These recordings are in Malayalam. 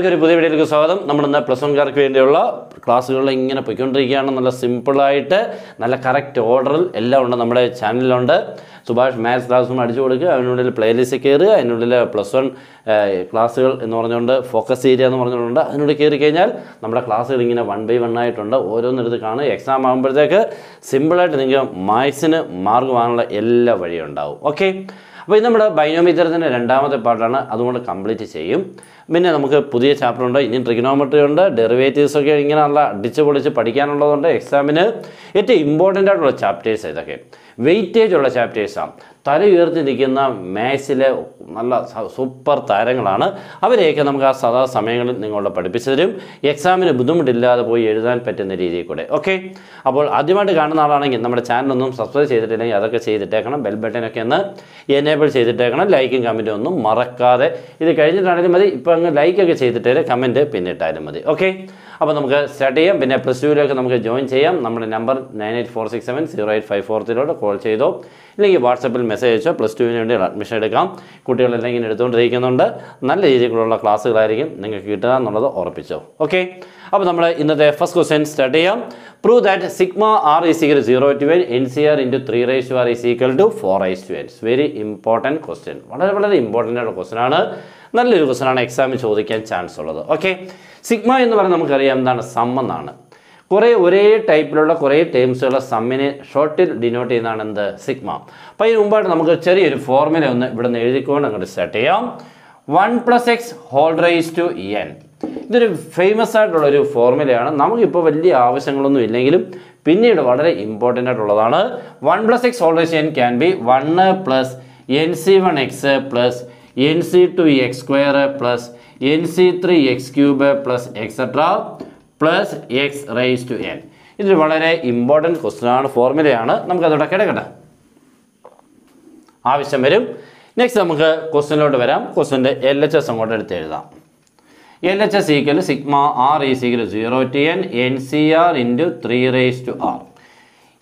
എല്ലാവർക്കും ഒരു പുതിയ വീഡിയോയിലേക്ക് സ്വാഗതം. നമ്മൾ ഇന്ന് പ്ലസ് വൺകാർക്ക് വേണ്ടിയുള്ള ക്ലാസ്സുകളിൽ ഇങ്ങനെ പോയിക്കൊണ്ടിരിക്കുകയാണ്. നല്ല സിമ്പിളായിട്ട് നല്ല കറക്റ്റ് ഓർഡറിൽ എല്ലാം ഉണ്ട് നമ്മുടെ ചാനലിലുണ്ട്. സുഭാഷ് മാത്സ് ക്ലാസ്സും അടിച്ചു കൊടുക്കുക. അതിനുള്ളിൽ പ്ലേലിസ്റ്റ് കയറുക. അതിനുള്ളിൽ പ്ലസ് വൺ ക്ലാസ്സുകൾ എന്ന് പറഞ്ഞുകൊണ്ട് ഫോക്കസ് ഏരിയ എന്ന് പറഞ്ഞുകൊണ്ട് അതിനുള്ളിൽ കയറി കഴിഞ്ഞാൽ നമ്മുടെ ക്ലാസ്സുകൾ ഇങ്ങനെ വൺ ബൈ വൺ ആയിട്ടുണ്ട്. ഓരോന്നെടുത്ത് കാണുക. എക്സാം ആകുമ്പോഴത്തേക്ക് സിമ്പിളായിട്ട് നിങ്ങൾക്ക് മാത്സിന് മാർക്ക് വാങ്ങാനുള്ള എല്ലാ വഴിയും ഉണ്ടാവും. ഓക്കെ അപ്പോൾ ഇത് നമ്മുടെ ബൈനോമീറ്ററിന്റെ രണ്ടാമത്തെ പാർട്ടാണ് അതുകൊണ്ട് കംപ്ലീറ്റ് ചെയ്യും. പിന്നെ നമുക്ക് പുതിയ ചാപ്റ്റർ ഉണ്ട്. ഇനി ട്രിഗണോമെട്രി ഉണ്ട്. ഡെറിവേറ്റീവ്സ് ഒക്കെ ഇങ്ങനെ നല്ല അടിച്ച് പൊളിച്ച് പഠിക്കാനുള്ളതുകൊണ്ട് എക്സാമിന് ഏറ്റവും ഇമ്പോർട്ടന്റ് ആയിട്ടുള്ള ചാപ്റ്റേഴ്സ് ഇതൊക്കെ വെയിറ്റേജ് ഉള്ള ചാപ്റ്റേഴ്സാണ് തല ഉയർത്തി നിൽക്കുന്ന മാത്സിലെ നല്ല സൂപ്പർ താരങ്ങളാണ്. അവരെയൊക്കെ നമുക്ക് ആ സദാ സമയങ്ങളിൽ നിങ്ങളോട് പഠിപ്പിച്ചു തരും. എക്സാമിന് ബുദ്ധിമുട്ടില്ലാതെ പോയി എഴുതാൻ പറ്റുന്ന രീതിയിൽ കൂടെ ഓക്കെ അപ്പോൾ ആദ്യമായിട്ട് കാണുന്ന ആളാണെങ്കിൽ നമ്മുടെ ചാനലൊന്നും സബ്സ്ക്രൈബ് ചെയ്തിട്ടില്ലെങ്കിൽ അതൊക്കെ ചെയ്തിട്ടേക്കണം. ബെൽ ബട്ടനൊക്കെ ഒന്ന് എനേബിൾ ചെയ്തിട്ടേക്കണം. ലൈക്കും കമന്റും ഒന്നും മറക്കാതെ. ഇത് കഴിഞ്ഞിട്ടാണെങ്കിലും മതി. ഇപ്പോൾ അങ്ങ് ലൈക്കൊക്കെ ചെയ്തിട്ടേ കമന്റ് പിന്നിട്ടാലും മതി ഓക്കെ അപ്പോൾ നമുക്ക് സ്റ്റാർട്ട് ചെയ്യാം. പിന്നെ പ്ലസ് ടുവിലൊക്കെ നമുക്ക് ജോയിൻ ചെയ്യാം. നമ്മുടെ number nine eight four six seven zero eight five ഫോർത്തിലോട്ട് call ചെയ്തോ. ഇല്ലെങ്കിൽ വാട്സപ്പിൽ മെസ്സേജ് അയച്ചോ. പ്ലസ് ടുവിന് വേണ്ടി അഡ്മിഷൻ എടുക്കാം. കുട്ടികളെല്ലാം ഇങ്ങനെ എടുത്തുകൊണ്ടിരിക്കുന്നുണ്ട്. നല്ല രീതിയിലുള്ള ക്ലാസ്സുകളായിരിക്കും നിങ്ങൾക്ക് കിട്ടുക എന്നുള്ളത് ഉറപ്പിച്ചോ. ഓക്കെ അപ്പോൾ നമ്മൾ ഇന്നത്തെ ഫസ്റ്റ് ക്വസ്റ്റ്യൻ സ്റ്റാർട്ട് ചെയ്യാം. Prove that sigma R is equal zero to N N C R into three raise to R is equal to four raise to N very important question വളരെ വളരെ ഇമ്പോർട്ടന്റ് ആയിട്ടുള്ള ക്വസ്റ്റ്യൻ ആണ്. നല്ലൊരു ക്വസ്റ്റനാണ് എക്സാമിൽ ചോദിക്കാൻ ചാൻസ് ഉള്ളത്. ഓക്കെ സിഗ്മ എന്ന് പറഞ്ഞാൽ നമുക്കറിയാം എന്താണ് സമ്മെന്നാണ് കുറേ ഒരേ ടൈപ്പിലുള്ള കുറേ ടേംസുള്ള സമ്മിനെ ഷോർട്ടിൽ ഡിനോട്ട് ചെയ്യുന്നതാണ് എന്ത്? സിഗ്മ. അപ്പോൾ അതിന് മുമ്പായിട്ട് നമുക്ക് ചെറിയൊരു ഫോർമുല ഒന്ന് ഇവിടെ നിന്ന് എഴുതിക്കൊണ്ട് അങ്ങോട്ട് സ്റ്റാർട്ട് ചെയ്യാം. One plus X whole raise to N ഇതൊരു ഫേമസ് ആയിട്ടുള്ള ഒരു ഫോർമുലയാണ് നമുക്കിപ്പോൾ വലിയ ആവശ്യങ്ങളൊന്നും ഇല്ലെങ്കിലും പിന്നീട് വളരെ ഇമ്പോർട്ടന്റ് ആയിട്ടുള്ളതാണ്. One plus X whole raise N can be one plus N C one X plus N C two X square plus N C three X cube plus etcetera plus X raise to N ഇതൊരു വളരെ ഇമ്പോർട്ടന്റ് ക്വസ്റ്റനാണ് ഫോർമുലയാണ് നമുക്കതോടെ കിടക്കട്ടെ. ആവശ്യം വരും. നെക്സ്റ്റ് നമുക്ക് ക്വസ്റ്റ്യനിലോട്ട് വരാം. ക്വസ്റ്റ്യന്റെ എൽ എച്ച് എസ് അങ്ങോട്ട് എടുത്ത് എഴുതാം. L H S equal sigma R is equal zero to N N C R into three raise to R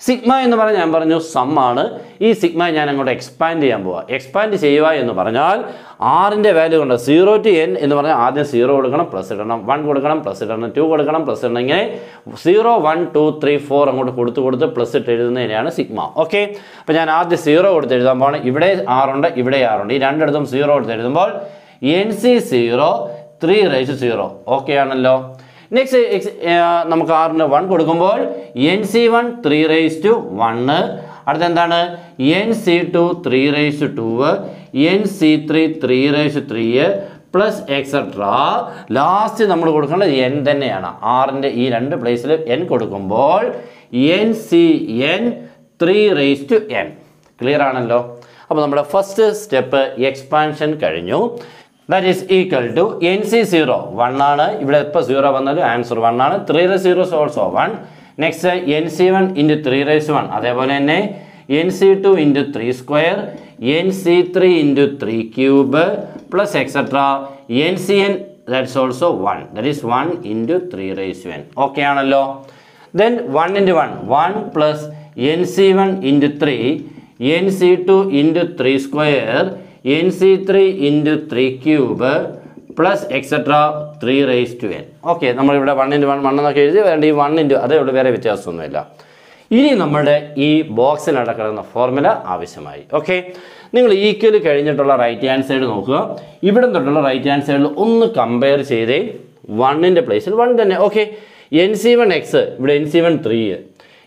sigma എന്ന് പറഞ്ഞാൽ ഞാൻ പറഞ്ഞു സം ആണ്. ഈ സിഗ്മ ഞാൻ അങ്ങോട്ട് എക്സ്പാൻഡ് ചെയ്യാൻ പോവാം. എക്സ്പാൻഡ് ചെയ്യുക എന്ന് പറഞ്ഞാൽ ആറിന്റെ വാല്യൂ കൊണ്ട് സീറോ ടു എൻ എന്ന് പറഞ്ഞാൽ ആദ്യം സീറോ കൊടുക്കണം പ്ലസ് ഇടണം. വൺ കൊടുക്കണം പ്ലസ് ഇടണം. ടു കൊടുക്കണം പ്ലസ് ഇടണം. ഇങ്ങനെ zero one two three four അങ്ങോട്ട് കൊടുത്ത് കൊടുത്ത് പ്ലസ് ഇട്ട് എഴുതുന്നതിനെയാണ് സിഗ്മ. ഓക്കെ അപ്പോൾ ഞാൻ ആദ്യം സീറോ കൊടുത്ത് എഴുതാൻ പോകണം ഇവിടെ ആറുണ്ട് ഇവിടെ ആറുണ്ട് ഈ രണ്ടിടത്തും സീറോ കൊടുത്ത് എഴുതുമ്പോൾ N C zero three raise zero okay ആണല്ലോ? നെക്സ്റ്റ് നമുക്ക് ആറിന് വൺ കൊടുക്കുമ്പോൾ N C one three raise to one അടുത്ത എന്താണ് N C two three raise to two N C three three raise three plus etcetera last നമ്മൾ കൊടുക്കേണ്ടത് എൻ തന്നെയാണ്. ആറിന്റെ ഈ രണ്ട് പ്ലേസിൽ എൻ കൊടുക്കുമ്പോൾ N C N three raise to N clear ആണല്ലോ? അപ്പോൾ നമ്മുടെ ഫസ്റ്റ് സ്റ്റെപ്പ് എക്സ്പാൻഷൻ കഴിഞ്ഞു. That is equal to N C zero one ആണ്. ഇവിടെ ഇപ്പോൾ സീറോ വന്നാലും ആൻസർ വൺ ആണ്. Three raise zero also one next N C one into three raise one അതേപോലെ തന്നെ N C two into three square N C three into three cube plus etcetera N C N that's also one that is one into three raise one okay ആണല്ലോ. Then one into one one plus N C one into three N C two into three square N C three into three cube plus etcetera three raise to N okay നമ്മളിവിടെ വൺ ഇന്റു വൺ വൺ എന്നൊക്കെ എഴുതി വേണ്ട ഈ വൺ ഇന്റു അതേ ഉള്ളൂ വേറെ വ്യത്യാസമൊന്നുമില്ല. ഇനി നമ്മുടെ ഈ ബോക്സിൽ കിടക്കുന്ന ഫോർമുല ആവശ്യമായി. ഓക്കെ നിങ്ങൾ ഈക്വൽ കഴിഞ്ഞിട്ടുള്ള റൈറ്റ് ഹാൻഡ് സൈഡ് നോക്കുക. ഇവിടെ തൊട്ടുള്ള റൈറ്റ് ഹാൻഡ് സൈഡിൽ ഒന്ന് കമ്പയർ ചെയ്തേ വണ്ണിന്റെ പ്ലേസിൽ വൺ തന്നെ. Okay N C one X ഇവിടെ N C one three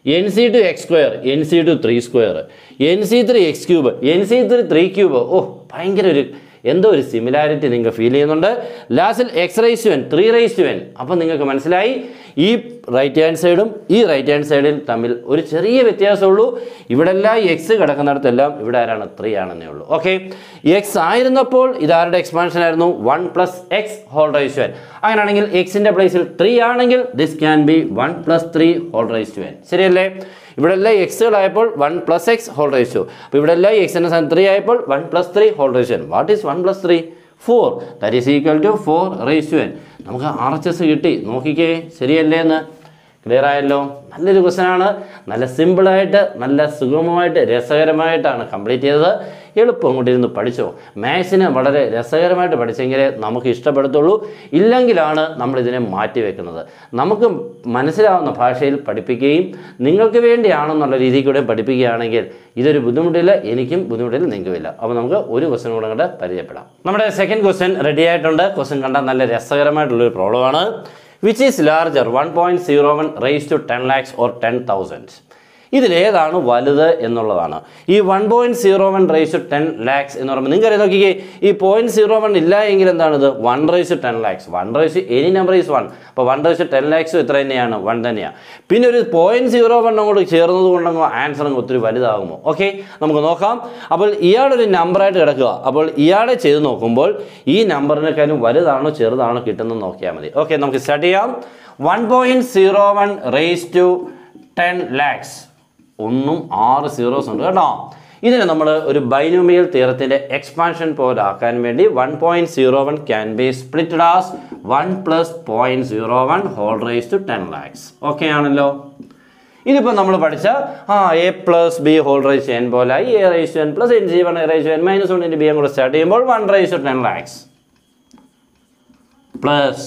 N C two X square N C two three square N C three X cube N C three three cube ഓ ഭയങ്കര ഒരു എന്തോ ഒരു സിമിലാരിറ്റി നിങ്ങൾക്ക് ഫീൽ ചെയ്യുന്നുണ്ട്. ലാസ്റ്റിൽ X raise one three raise one അപ്പം നിങ്ങൾക്ക് മനസ്സിലായി ഈ റൈറ്റ് ഹാൻഡ് സൈഡും ഈ റൈറ്റ് ഹാൻഡ് സൈഡിൽ തമ്മിൽ ഒരു ചെറിയ വ്യത്യാസമുള്ളൂ. ഇവിടെ എല്ലാം എക്സ് കിടക്കുന്നിടത്തെല്ലാം ഇവിടെ ആരാണ്? ത്രീ ആണെന്നേ ഉള്ളൂ. ഓക്കെ എക്സ് ആയിരുന്നപ്പോൾ ഇതാരുടെ എക്സ്പാൻഷൻ ആയിരുന്നു? One plus X whole raise one അങ്ങനെയാണെങ്കിൽ എക്സിന്റെ പ്ലേസിൽ ത്രീ ആണെങ്കിൽ this can be one plus three whole raise one ശരിയല്ലേ? ഇവിടെ എല്ലാം എക്സുകളായപ്പോൾ one plus X whole ratio അപ്പോൾ ഇവിടെ എല്ലാം എക്സിന്റെ സ്ഥാനം ത്രീ ആയപ്പോൾ one plus three whole ratio what is one plus three four that is equal to four ratio N നമുക്ക് ആർ എച്ച് എസ് കിട്ടി. നോക്കിക്കേ. ശരിയല്ലേ എന്ന്? ക്ലിയർ ആയല്ലോ? നല്ലൊരു ക്വസ്റ്റൻ ആണ്. നല്ല സിമ്പിളായിട്ട് നല്ല സുഗമമായിട്ട് രസകരമായിട്ടാണ് കംപ്ലീറ്റ് ചെയ്തത്. എളുപ്പം അങ്ങോട്ടിരുന്ന് പഠിച്ചോ? മാത്സിനെ വളരെ രസകരമായിട്ട് പഠിച്ചെങ്കിലേ നമുക്ക് ഇഷ്ടപ്പെടത്തുള്ളൂ. ഇല്ലെങ്കിലാണ് നമ്മളിതിനെ മാറ്റി വെക്കുന്നത് നമുക്ക് മനസ്സിലാവുന്ന ഭാഷയിൽ പഠിപ്പിക്കുകയും നിങ്ങൾക്ക് വേണ്ടിയാണെന്നുള്ള രീതിയിൽ കൂടെ പഠിപ്പിക്കുകയാണെങ്കിൽ ഇതൊരു ബുദ്ധിമുട്ടില്ല എനിക്കും ബുദ്ധിമുട്ടില്ല നിങ്ങൾക്കുമില്ല അപ്പോൾ നമുക്ക് ഒരു ക്വസ്റ്റൻ കൂടെ കൂടെ പരിചയപ്പെടാം. നമ്മുടെ സെക്കൻഡ് ക്വസ്റ്റ്യൻ റെഡി ആയിട്ടുണ്ട്. ക്വസ്റ്റൻ കണ്ടാൽ നല്ല രസകരമായിട്ടുള്ളൊരു പ്രോബ്ലമാണ് which is larger one point zero one raise to ten lakhs or ten thousand ഇതിലേതാണ് വലുത് എന്നുള്ളതാണ്. ഈ one point zero one raise ten lakhs എന്ന് പറയുമ്പോൾ നിങ്ങൾക്ക് നോക്കിക്കേ ഈ പോയിന്റ് സീറോ വൺ ഇല്ല എങ്കിൽ എന്താണിത്? One raise ten lakhs one raise any number is one അപ്പോൾ വൺ റേസ് ടെൻ ലാക്സും ഇത്ര തന്നെയാണ് വൺ തന്നെയാണ് പിന്നെ ഒരു പോയിന്റ് സീറോ വൺ അങ്ങോട്ട് ചേർന്നത് കൊണ്ടങ്ങോ ആൻസർ അങ്ങ് ഒത്തിരി വലുതാകുമോ? ഓക്കെ നമുക്ക് നോക്കാം. അപ്പോൾ ഇയാളൊരു നമ്പറായിട്ട് കിടക്കുക. അപ്പോൾ ഇയാളെ ചെയ്ത് നോക്കുമ്പോൾ ഈ നമ്പറിനേക്കാളും വലുതാണോ ചെറുതാണോ കിട്ടുന്നത് നോക്കിയാൽ മതി. ഓക്കെ നമുക്ക് സ്റ്റാർട്ട് ചെയ്യാം. One point zero one raise to ten lakhs ഒന്നും ആറ് സീറോസ് ഉണ്ട് കേട്ടോ. ഇതിനെ നമ്മൾ ഒരു ബൈനോമിയൽ തീരത്തിന്റെ എക്സ്പാൻഷൻ പോലെ ആക്കാൻ വേണ്ടി one point zero one can be splitted as one plus point zero one whole raise to ten lakhs okay ആണല്ലോ? ഇതിപ്പോൾ നമ്മൾ പഠിച്ച ആ A plus B whole raise N പോലെ A raise N plus N G one A raise N minus one into B കൂടെ സ്റ്റാർട്ട് ചെയ്യുമ്പോൾ one raise to ten lakhs plus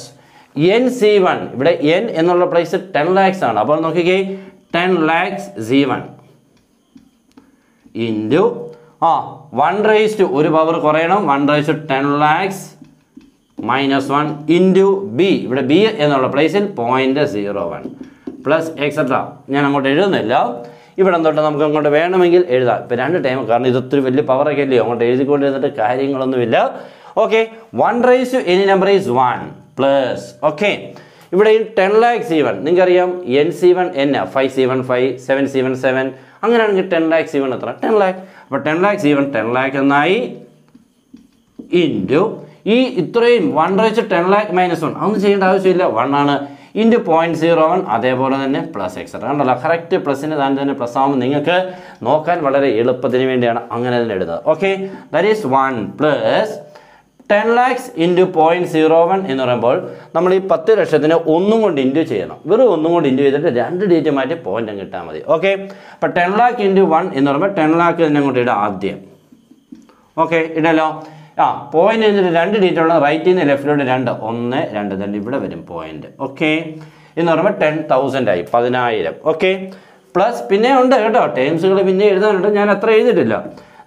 N C one ഇവിടെ എൻ എന്നുള്ള പ്ലേസ് ടെൻ ലാക്സ് ആണ്. അപ്പോൾ നോക്കിക്കേ ten lakhs C one. Into ആ വൺ റേസ് ടു ഒരു power കുറയണം. One raise to ten lakhs minus one into B. ഇവിടെ ബി എന്നുള്ള പ്ലേസിൽ point zero one plus etcetera ഞാൻ അങ്ങോട്ട് എഴുതുന്നില്ല. ഇവിടെ തൊട്ട് നമുക്ക് അങ്ങോട്ട് വേണമെങ്കിൽ എഴുതാം. ഇപ്പം രണ്ട് ടൈം കാരണം ഇത് ഒത്തിരി വലിയ പവറൊക്കെ അല്ലയോ അങ്ങോട്ട് എഴുതിക്കൊണ്ടിരുന്നിട്ട് കാര്യങ്ങളൊന്നുമില്ല. Okay one raise to any number is one plus okay ഇവിടെ ഈ ടെൻ ലാക്ക് സി നിങ്ങൾക്കറിയാം N C one N five C one five seven C one seven അങ്ങനെയാണെങ്കിൽ ടെൻ ലാക്ക് സി എത്ര? ടെൻ ലാക്ക് അപ്പോൾ ten lakh C ten lakh എന്നായി ഇന്റു ഈ ഇത്രയും one raise ten lakh minus one അതൊന്നും ചെയ്യേണ്ട ആവശ്യമില്ല. വൺ ആണ് ഇന്റു പോയിന്റ് സീറോ വൺ അതേപോലെ തന്നെ പ്ലസ് എക്സെട്ര കണ്ടല്ലോ കറക്റ്റ് പ്ലസിന് താൻ തന്നെ പ്ലസ് ആകുമ്പോൾ നിങ്ങൾക്ക് നോക്കാൻ വളരെ എളുപ്പത്തിന് വേണ്ടിയാണ് അങ്ങനെ തന്നെ എഴുതുന്നത്. Okay that is one plus ten lakhs into point zero one എന്ന് പറയുമ്പോൾ നമ്മൾ ഈ പത്ത് ലക്ഷത്തിന് ഒന്നും കൊണ്ട് ഇന്റു ചെയ്യണം. വെറും ഒന്നും കൊണ്ട് ഇന്റു ചെയ്തിട്ട് രണ്ട് ഡേറ്റ് മാറ്റി പോയിന്റ് കിട്ടാൽ മതി. ഓക്കെ അപ്പം ടെൻ ലാക്ക് ഇന്റു വൺ എന്ന് പറയുമ്പോൾ ടെൻ ലാക്ക് തന്നെ കൊണ്ട് ഇടാം ആദ്യം. ഓക്കെ ഇടല്ലോ ആ പോയിന്റ് എന്നിട്ട് രണ്ട് ഡേറ്റ് ഉള്ള റൈറ്റിൽ നിന്ന് ലെഫ്റ്റിലോട്ട് രണ്ട്. ഒന്ന് രണ്ട്. രണ്ട് ഇവിടെ വരും പോയിന്റ് ഓക്കെ എന്ന് പറയുമ്പോൾ ടെൻ തൗസൻഡ് ആയി പതിനായിരം. ഓക്കെ പ്ലസ് പിന്നെ ഉണ്ട് കേട്ടോ. ടേംസുകൾ പിന്നെ എഴുതാനുണ്ട്. ഞാൻ അത്ര എഴുതിയിട്ടില്ല.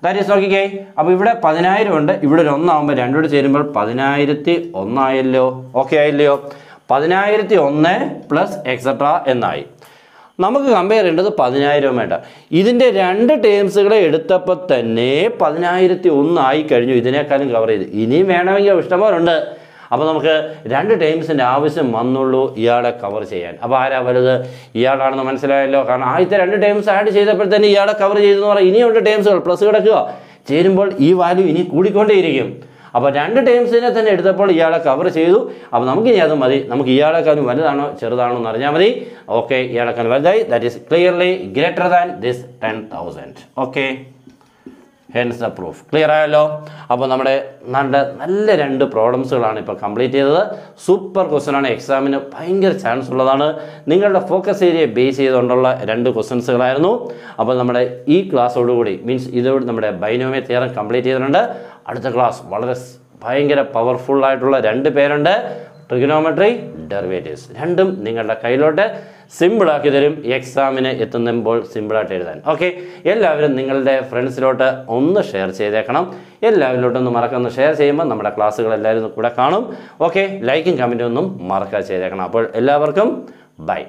ദാറ്റ് ഈസ് നോക്കിക്കേ. അപ്പോൾ ഇവിടെ പതിനായിരം ഉണ്ട്. ഇവിടെ ഒരു ഒന്നാകുമ്പോൾ രണ്ടോട് ചേരുമ്പോൾ പതിനായിരത്തി ഒന്നായല്ലോ? ഓക്കെ ആയില്ലയോ? പതിനായിരത്തി ഒന്ന് പ്ലസ് എക്സെട്ര എന്നായി. നമുക്ക് കമ്പയർ ചെയ്യേണ്ടത് പതിനായിരം വേണ്ട. ഇതിന്റെ രണ്ട് ടേംസുകളെ എടുത്തപ്പോൾ തന്നെ പതിനായിരത്തി ഒന്നായി കഴിഞ്ഞു. ഇതിനേക്കാളും കവർ ചെയ്ത്. ഇനിയും വേണമെങ്കിൽ ഇഷ്ടംപോലുണ്ട് അപ്പോൾ നമുക്ക് രണ്ട് ടൈംസിന്റെ ആവശ്യം വന്നുള്ളൂ ഇയാളെ കവർ ചെയ്യാൻ. അപ്പോൾ ആരാ വലുത്? ഇയാളാണെന്ന് മനസ്സിലായല്ലോ. കാരണം ആദ്യത്തെ രണ്ട് ടൈംസ് ആഡ് ചെയ്തപ്പോഴത്തേന് ഇയാളെ കവർ ചെയ്തെന്ന് പറയാം ഇനിയുണ്ട് ടൈംസുകൾ. പ്ലസ് കിടക്കുക. ചേരുമ്പോൾ ഈ വാല്യൂ ഇനി കൂടിക്കൊണ്ടേയിരിക്കും. അപ്പോൾ രണ്ട് ടൈംസിനെ തന്നെ എടുത്തപ്പോൾ ഇയാളെ കവർ ചെയ്തു. അപ്പോൾ നമുക്ക് ഇനി അത് മതി. നമുക്ക് ഇയാളെക്കാളും വലുതാണോ ചെറുതാണോ എന്ന് അറിഞ്ഞാൽ മതി. ഓക്കെ ഇയാളെക്കാളും വലുതായി. That is clearly greater than this ten thousand okay hence the proof clear ആയല്ലോ? അപ്പോൾ നമ്മുടെ നല്ല നല്ല രണ്ട് പ്രോബ്ലംസുകളാണ് ഇപ്പോൾ കംപ്ലീറ്റ് ചെയ്തത്. സൂപ്പർ ക്വസ്റ്റ്യനാണ് എക്സാമിന് ഭയങ്കര ചാൻസ് ഉള്ളതാണ്. നിങ്ങളുടെ ഫോക്കസ് ഏരിയ ബേസ് ചെയ്തുകൊണ്ടുള്ള രണ്ട് ക്വസ്റ്റൻസുകളായിരുന്നു അപ്പോൾ നമ്മുടെ ഈ ക്ലാസ്സോടുകൂടി മീൻസ് ഇതോട് നമ്മുടെ ബൈനോമിയ തിയറം കംപ്ലീറ്റ് ചെയ്തിട്ടുണ്ട്. അടുത്ത ക്ലാസ് വളരെ ഭയങ്കര പവർഫുള്ളായിട്ടുള്ള രണ്ട് പേരുണ്ട്. ട്രിഗനോമെട്രി ഡെറിവേറ്റീവ്സ് രണ്ടും നിങ്ങളുടെ കയ്യിലോട്ട്. സിമ്പിളാക്കി തരും. എക്സാമിന് എത്തുമ്പോൾ സിമ്പിളായിട്ട് എഴുതാൻ. ഓക്കെ എല്ലാവരും നിങ്ങളുടെ ഫ്രണ്ട്സിലോട്ട് ഒന്ന് ഷെയർ ചെയ്തേക്കണം. എല്ലാവരിലോട്ടും ഒന്ന് മറക്കൊന്ന് ഷെയർ ചെയ്യുമ്പോൾ നമ്മുടെ ക്ലാസ്സുകൾ എല്ലാവരും കൂടെ കാണും. ഓക്കെ ലൈക്കും കമന്റും ഒന്നും മറക്കാതെ ചെയ്തേക്കണം. അപ്പോൾ എല്ലാവർക്കും ബൈ